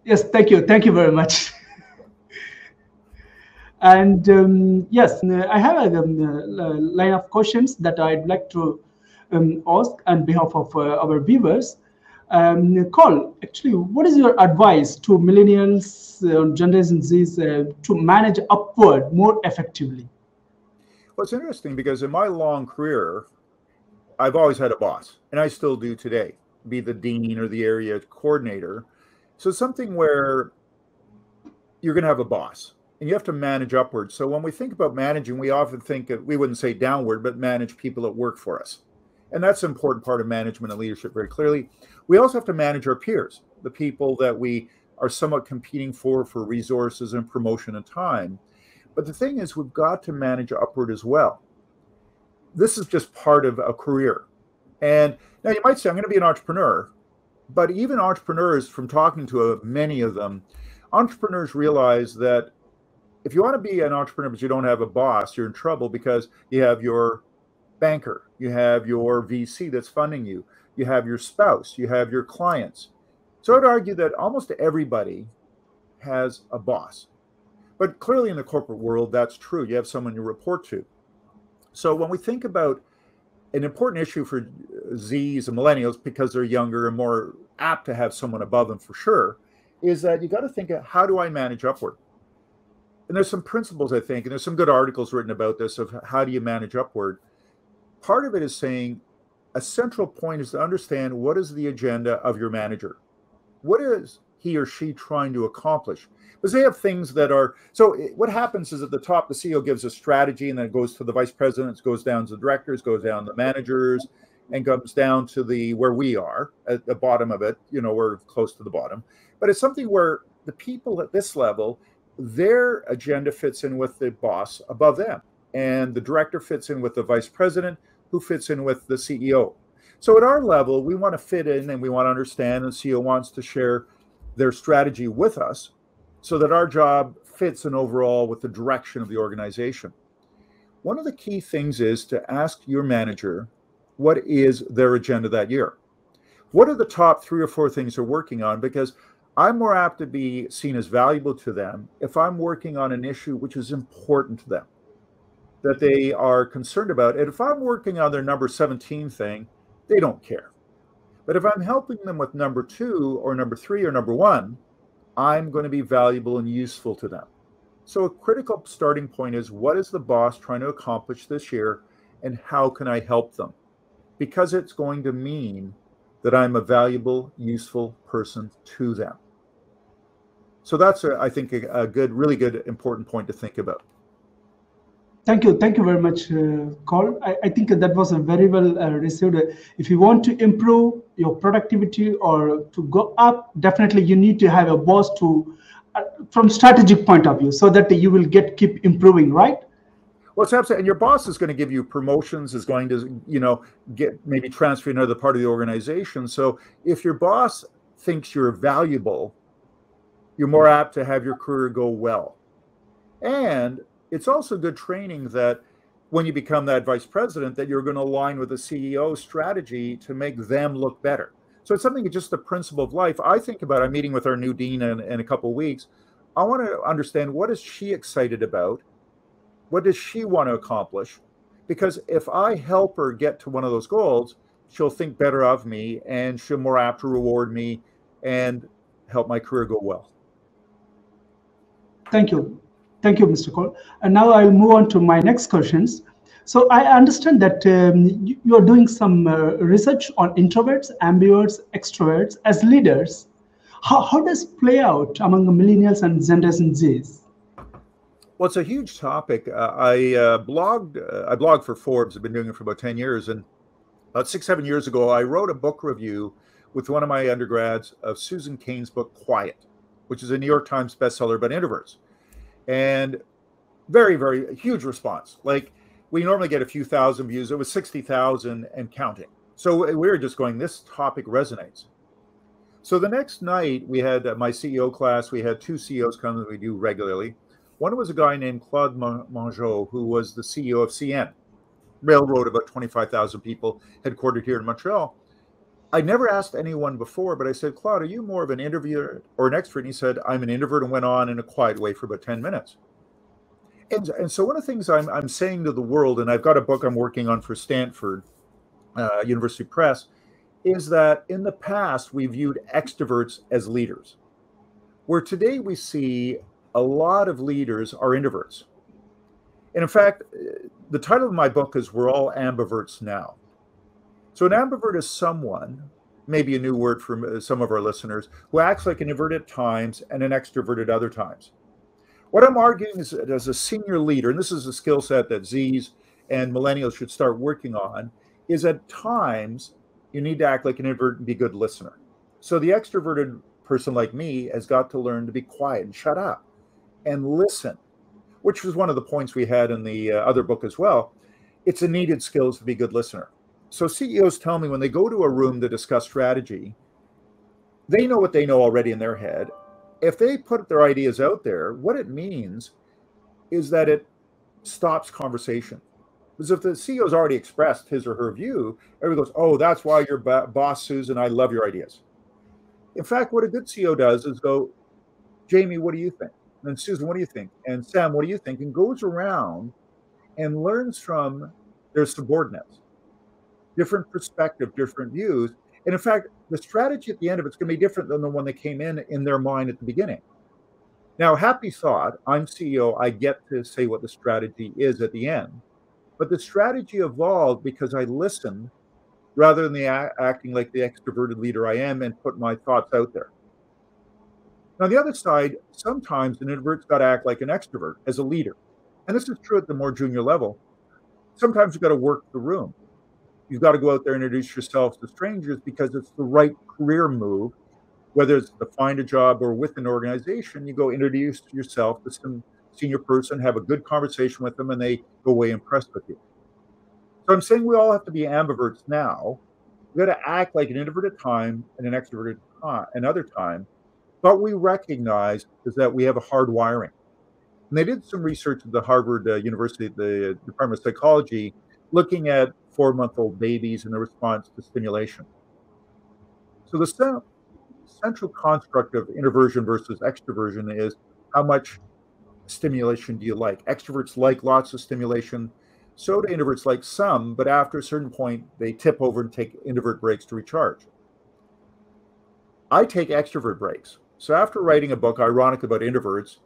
Yes, thank you. Thank you very much. *laughs* and um, yes, I have a, um, a, line of questions that I'd like to um, ask on behalf of uh, our viewers. Um, Cole, actually, what is your advice to millennials, uh, Generation Zs, uh, to manage upward more effectively? Well, it's interesting because in my long career, I've always had a boss, and I still do today, be the dean or the area coordinator. So something where you're going to have a boss and you have to manage upward. So when we think about managing, we often think of, we wouldn't say downward, but manage people that work for us. And that's an important part of management and leadership very clearly. We also have to manage our peers, the people that we are somewhat competing for for resources and promotion and time. But the thing is, we've got to manage upward as well. This is just part of a career. And now you might say, I'm going to be an entrepreneur. But even entrepreneurs, from talking to uh, many of them, entrepreneurs realize that if you want to be an entrepreneur but you don't have a boss, you're in trouble because you have your banker, you have your VC that's funding you, you have your spouse, you have your clients. So I'd argue that almost everybody has a boss. But clearly in the corporate world, that's true. You have someone you report to. So when we think about an important issue for Zs and millennials because they're younger and more apt to have someone above them for sure is that you got to think of how do I manage upward? And there's some principles I think, and there's some good articles written about this of how do you manage upward. Part of it is saying a central point is to understand what is the agenda of your manager. What is he or she trying to accomplish? because they have things that are so what happens is at the top the ceo gives a strategy and then it goes to the vice presidents goes down to the directors goes down to the managers and comes down to the where we are at the bottom of it you know we're close to the bottom. But it's something where the people at this level their agenda fits in with the boss above them. And the director fits in with the vice president who fits in with the ceo so at our level we want to fit in and we want to understand and ceo wants to share their strategy with us so that our job fits in overall with the direction of the organization. One of the key things is to ask your manager what is their agenda that year. What are the top three or four things they're working on? Because I'm more apt to be seen as valuable to them if I'm working on an issue which is important to them. that they are concerned about. And if I'm working on their number 17 thing, they don't care. But if I'm helping them with number two or number three or number one, I'm going to be valuable and useful to them. So, a critical starting point is what is the boss trying to accomplish this year and how can I help them? Because it's going to mean that I'm a valuable, useful person to them. So, that's, a, I think, a, a good, really good, important point to think about. Thank you. Thank you very much, uh. I, I, think that was a very well uh, received. If you want to improve your productivity or to go up, definitely you need to have a boss to, uh, from strategic point of view, so that you will get keep improving, right? Well, it's absolutely, and your boss is going to give you promotions, is going to, you know, get maybe transfer another part of the organization. So if your boss thinks you're valuable, you're more apt to have your career go well. And it's also good training that when you become that vice president that you're going to align with the ceo strategy to make them look better. So it's something just the principle of life. I think about i'm meeting with our new dean in, in a couple weeks. I want to understand what is she excited about? What does she want to accomplish? Because if i help her get to one of those goals she'll think better of me and she'll more apt to reward me and help my career go well. Thank you Thank you, Mr. Cole. And now I'll move on to my next questions. So I understand that um, you, are doing some uh, research on introverts, ambiverts, extroverts as leaders. How, how does play out among millennials and Generation Zs? Well, it's a huge topic. Uh, I uh, blogged. Uh, I blogged for Forbes. I've been doing it for about ten years, and about six, seven years ago, I wrote a book review with one of my undergrads of Susan Cain's book Quiet, which is a New York Times bestseller about introverts and very, very huge response. Like we normally get a few thousand views. It was 60,000 and counting. So we were just going, this topic resonates. So the next night, we had uh, my CEO class. We had two CEOs come that we do regularly. One was a guy named Claude Mongeau, who was the CEO of CN, railroad about 25,000 people, headquartered here in Montreal. I never asked anyone before, but I said, Claude, are you more of an introvert or an extrovert? And he said, I'm an introvert and went on in a quiet way for about 10 minutes. And, and so one of the things I'm, I'm saying to the world, and I've got a book I'm working on for Stanford uh, University Press, is that in the past we viewed extroverts as leaders, where today we see a lot of leaders are introverts. And in fact, the title of my book is We're All Ambiverts Now. So an ambivert is someone, maybe a new word for some of our listeners, who acts like an introvert at times and an extrovert at other times. What I'm arguing is that as a senior leader, and this is a skill set that Zs and millennials should start working on, is at times you need to act like an introvert and be a good listener. So the extroverted person like me has got to learn to be quiet and shut up and listen, which was one of the points we had in the uh, other book as well. It's a needed skill to be a good listener so CEOs tell me when they go to a room to discuss strategy, they know what they know already in their head. If they put their ideas out there, what it means is that it stops conversation. Because if the CEO's already expressed his or her view, everybody goes, "Oh, that's why you're boss, Susan. I love your ideas." In fact, what a good CEO does is go, "Jamie, what do you think?" And Susan, what do you think? And Sam, what do you think? And goes around and learns from their subordinates different perspective, different views. And in fact, the strategy at the end of it's going to be different than the one that came in in their mind at the beginning. Now, happy thought, I'm CEO, I get to say what the strategy is at the end. But the strategy evolved because I listened rather than the acting like the extroverted leader I am and put my thoughts out there. Now, the other side, sometimes an introvert's got to act like an extrovert as a leader. And this is true at the more junior level. Sometimes you've got to work the room you've got to go out there and introduce yourself to strangers because it's the right career move. Whether it's to find a job or with an organization, you go introduce yourself to some senior person, have a good conversation with them, and they go away impressed with you. So I'm saying we all have to be ambiverts now. We got to act like an introvert at time and an extrovert at another time. But we recognize is that we have a hard wiring. And they did some research at the Harvard uh, University, the Department of Psychology, looking at four month old babies and the response to stimulation. So, the central construct of introversion versus extroversion is how much stimulation do you like? Extroverts like lots of stimulation. So do introverts like some, but after a certain point, they tip over and take introvert breaks to recharge. I take extrovert breaks. So after writing a book, ironic about introverts,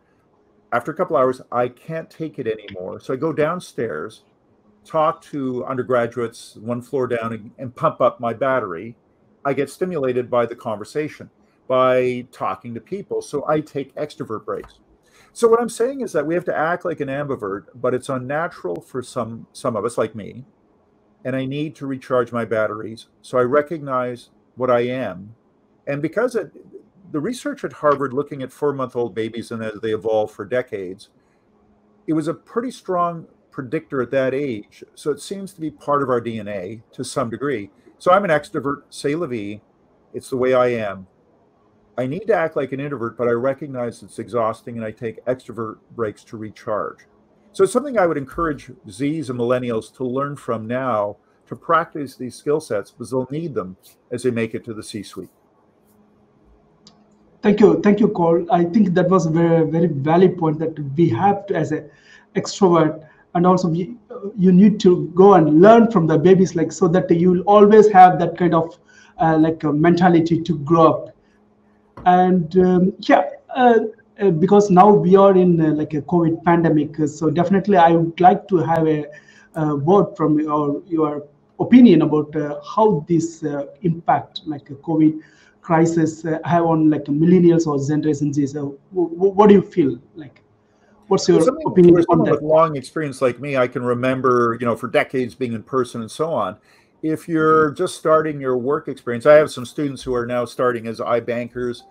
after a couple hours, I can't take it anymore. So I go downstairs, talk to undergraduates one floor down, and, and pump up my battery. I get stimulated by the conversation, by talking to people. So I take extrovert breaks. So what I'm saying is that we have to act like an ambivert, but it's unnatural for some some of us, like me, and I need to recharge my batteries. So I recognize what I am, and because it, the research at Harvard looking at four month old babies and as they evolve for decades, it was a pretty strong predictor at that age. So it seems to be part of our DNA to some degree. So I'm an extrovert, say la vie. It's the way I am. I need to act like an introvert, but I recognize it's exhausting and I take extrovert breaks to recharge. So it's something I would encourage Zs and millennials to learn from now to practice these skill sets because they'll need them as they make it to the C suite. Thank you, thank you, Cole. I think that was a very, very valid point that we have to, as an extrovert, and also we, you need to go and learn from the babies, like so that you will always have that kind of uh, like a mentality to grow up. And um, yeah, uh, uh, because now we are in uh, like a COVID pandemic, uh, so definitely I would like to have a, a word from your your opinion about uh, how this impact like a COVID crisis uh, have on like millennials or Generation Z? So, what do you feel like? What's your opinion on that? With long experience like me, I can remember, you know, for decades being in person and so on. If you're mm-hmm. just starting your work experience, I have some students who are now starting as iBankers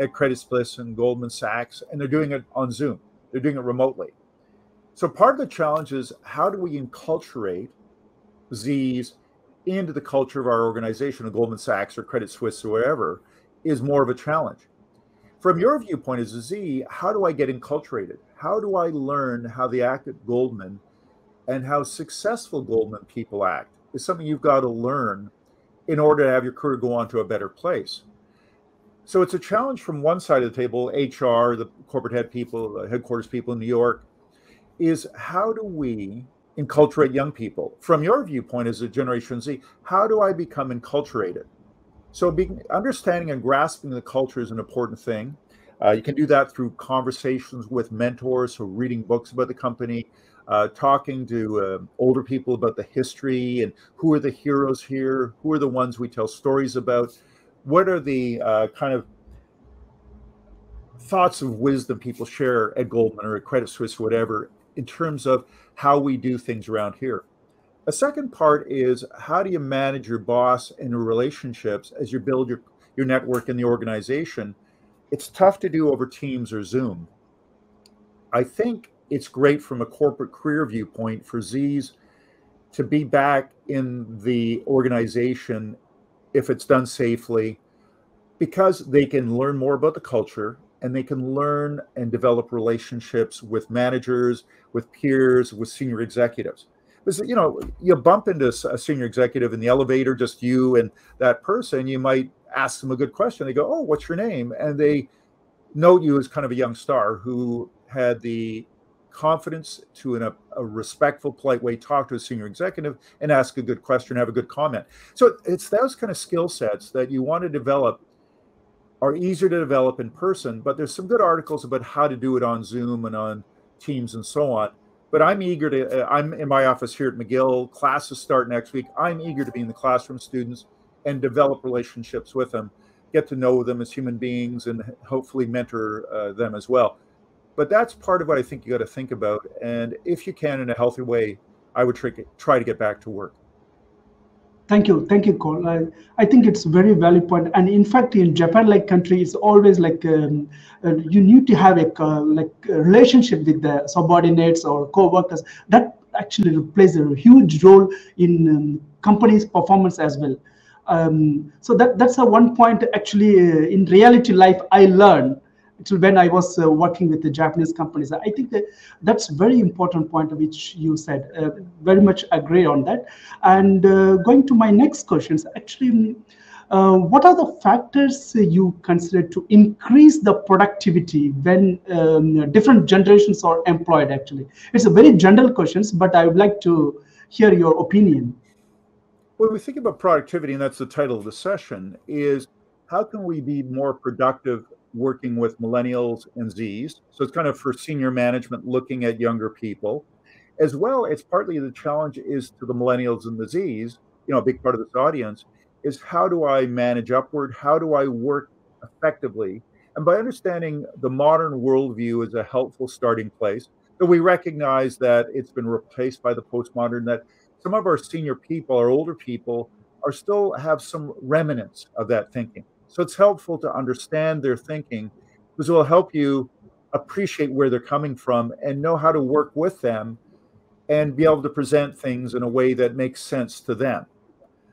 at Credit Suisse and Goldman Sachs, and they're doing it on Zoom. They're doing it remotely. So part of the challenge is how do we enculturate Z's into the culture of our organization, of Goldman Sachs or Credit Suisse or whatever, is more of a challenge. From your viewpoint as a Z, how do I get enculturated? How do I learn how they act at Goldman and how successful Goldman people act? Is something you've got to learn in order to have your career go on to a better place. So it's a challenge from one side of the table, HR, the corporate head people, the headquarters people in New York, is how do we enculturate young people. From your viewpoint as a Generation Z, how do I become enculturated? So, being, understanding and grasping the culture is an important thing. Uh, you can do that through conversations with mentors, so reading books about the company, uh, talking to uh, older people about the history and who are the heroes here, who are the ones we tell stories about, what are the uh, kind of thoughts of wisdom people share at Goldman or at Credit Suisse, or whatever, in terms of how we do things around here. A second part is how do you manage your boss and your relationships as you build your, your network in the organization? It's tough to do over Teams or Zoom. I think it's great from a corporate career viewpoint for Z's to be back in the organization if it's done safely because they can learn more about the culture and they can learn and develop relationships with managers, with peers, with senior executives. You know, you bump into a senior executive in the elevator, just you and that person. You might ask them a good question. They go, "Oh, what's your name?" And they note you as kind of a young star who had the confidence to, in a, a, respectful, polite way, talk to a senior executive and ask a good question, have a good comment. So it's those kind of skill sets that you want to develop are easier to develop in person, but there's some good articles about how to do it on Zoom and on Teams and so on. But I'm eager to, uh, I'm in my office here at McGill. Classes start next week. I'm eager to be in the classroom students and develop relationships with them, get to know them as human beings, and hopefully mentor uh, them as well. But that's part of what I think you got to think about. And if you can, in a healthy way, I would try, try to get back to work. Thank you, thank you, Cole. I, I think it's very valid point. And in fact, in Japan-like country, it's always like um, uh, you need to have a uh, like a relationship with the subordinates or co-workers. That actually plays a huge role in um, companies' performance as well. Um, so that that's a one point actually uh, in reality life I learned when I was uh, working with the Japanese companies. I think that that's very important point which you said. Uh, very much agree on that. And uh, going to my next questions, actually, Uh, what are the factors you consider to increase the productivity when um, different generations are employed? Actually, it's a very general question, but I would like to hear your opinion. When we think about productivity, and that's the title of the session, is how can we be more productive working with millennials and Zs? So it's kind of for senior management looking at younger people. As well, it's partly the challenge is to the millennials and the Zs, you know, a big part of this audience, is how do I manage upward? How do I work effectively? And by understanding the modern worldview is a helpful starting place, so we recognize that it's been replaced by the postmodern, that some of our senior people, our older people, are still have some remnants of that thinking. So it's helpful to understand their thinking because it will help you appreciate where they're coming from and know how to work with them and be able to present things in a way that makes sense to them.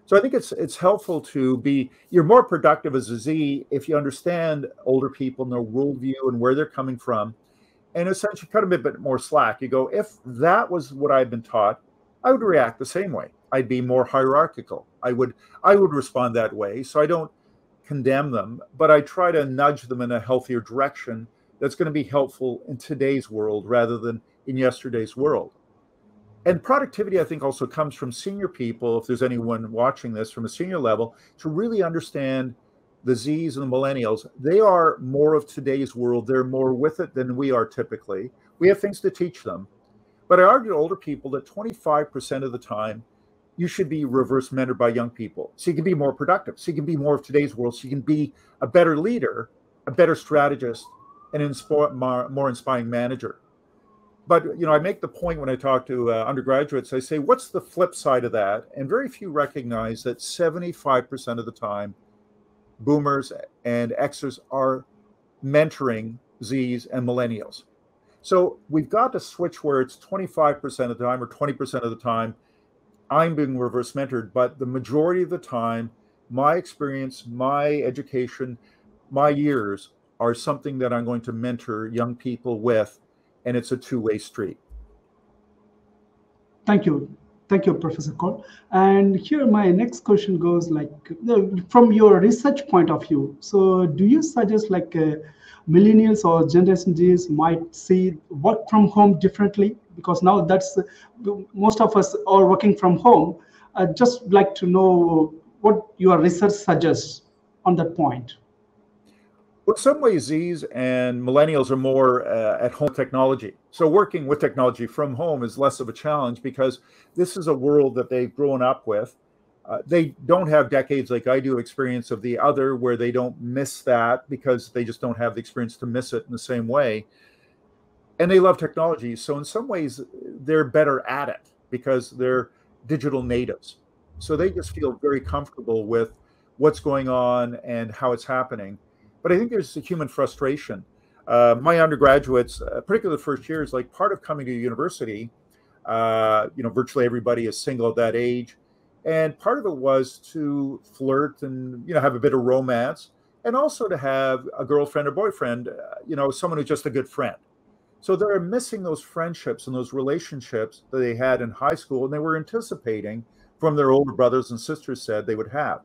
So I think it's it's helpful to be you're more productive as a Z if you understand older people and their worldview and where they're coming from, and essentially cut them a bit more slack. You go, if that was what I've been taught, I would react the same way. I'd be more hierarchical. I would I would respond that way. So I don't condemn them, but I try to nudge them in a healthier direction that's going to be helpful in today's world rather than in yesterday's world. And productivity, I think, also comes from senior people, if there's anyone watching this from a senior level, to really understand the Zs and the millennials. They are more of today's world. They're more with it than we are typically. We have things to teach them. But I argue to older people that 25% of the time, you should be reverse mentored by young people so you can be more productive, so you can be more of today's world, so you can be a better leader, a better strategist, and insp- more, more inspiring manager but you know, I make the point when I talk to uh, undergraduates. I say, "What's the flip side of that?" And very few recognize that 75% of the time, Boomers and Xers are mentoring Zs and Millennials. So we've got to switch where it's 25% of the time or 20% of the time I'm being reverse mentored, but the majority of the time, my experience, my education, my years are something that I'm going to mentor young people with and it's a two-way street. Thank you. Thank you, Professor Cole. And here my next question goes like, from your research point of view, so do you suggest like uh, millennials or Generation Zs might see work from home differently? Because now that's, most of us are working from home. I'd just like to know what your research suggests on that point. Well, in some ways, Zs and millennials are more uh, at home technology. So working with technology from home is less of a challenge because this is a world that they've grown up with. Uh, they don't have decades like I do experience of the other where they don't miss that because they just don't have the experience to miss it in the same way. And they love technology. So in some ways, they're better at it because they're digital natives. So they just feel very comfortable with what's going on and how it's happening but I think there's a human frustration. Uh, my undergraduates, uh, particularly the first years, like part of coming to university, uh, you know, virtually everybody is single at that age, and part of it was to flirt and you know have a bit of romance, and also to have a girlfriend or boyfriend, uh, you know, someone who's just a good friend. So they're missing those friendships and those relationships that they had in high school, and they were anticipating from their older brothers and sisters said they would have.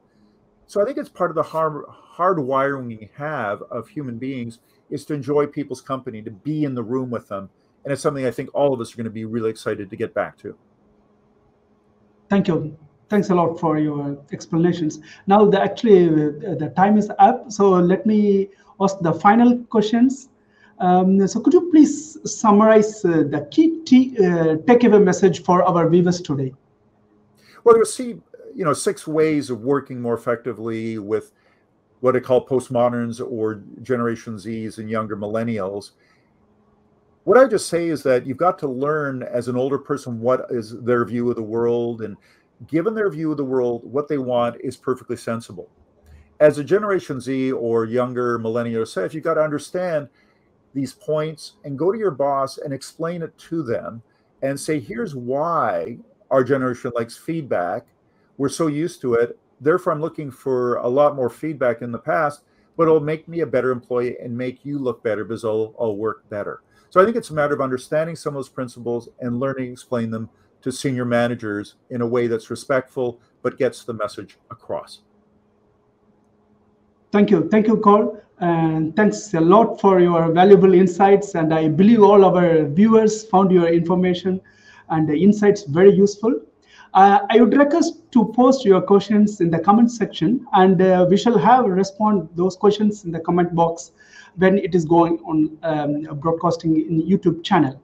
So I think it's part of the hard, hard wiring we have of human beings is to enjoy people's company, to be in the room with them. And it's something I think all of us are going to be really excited to get back to. Thank you. Thanks a lot for your explanations. Now, the, actually, uh, the time is up. So let me ask the final questions. Um, so could you please summarize uh, the key uh, takeaway message for our viewers today? Well, you'll see you know six ways of working more effectively with what I call postmoderns or Generation Zs and younger millennials. What I just say is that you've got to learn as an older person what is their view of the world, and given their view of the world, what they want is perfectly sensible. As a Generation Z or younger millennial says, you've got to understand these points and go to your boss and explain it to them and say, here's why our generation likes feedback we're so used to it. Therefore, I'm looking for a lot more feedback in the past, but it'll make me a better employee and make you look better because I'll, I'll work better. So I think it's a matter of understanding some of those principles and learning explain them to senior managers in a way that's respectful but gets the message across. Thank you. Thank you, Karl. And thanks a lot for your valuable insights. And I believe all our viewers found your information and the insights very useful. Uh, I would request to post your questions in the comment section and uh, we shall have respond those questions in the comment box when it is going on um, broadcasting in YouTube channel.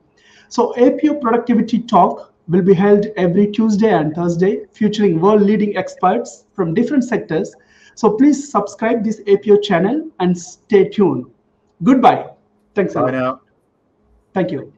So APO Productivity Talk will be held every Tuesday and Thursday featuring world leading experts from different sectors. So please subscribe this APO channel and stay tuned. Goodbye. Thanks a lot. Thank you.